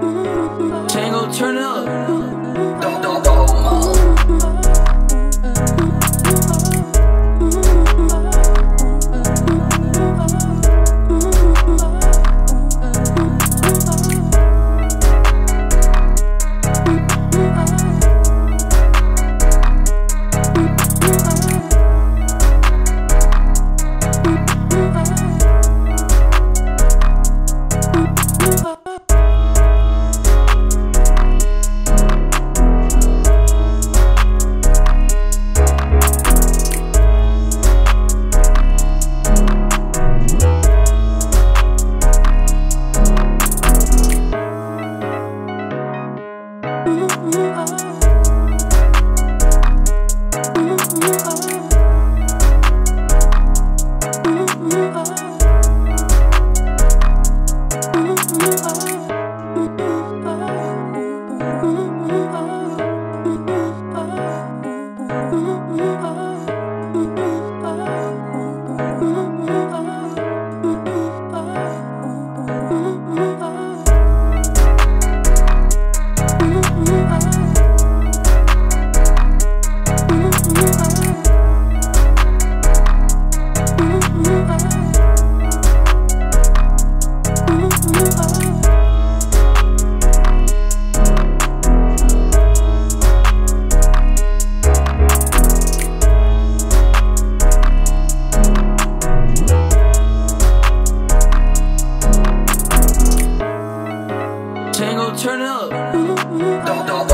Tango, turn up. Don't, turn up. Don't, don't,